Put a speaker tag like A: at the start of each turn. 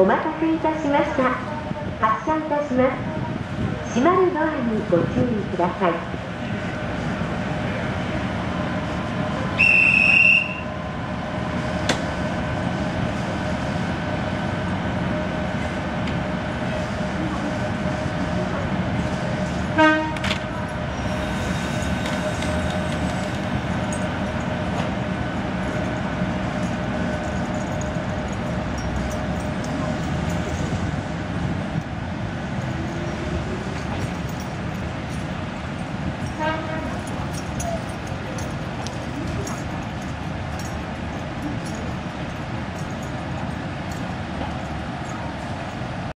A: お待たせいたしました。発車いたします。閉まるドアにご注意ください。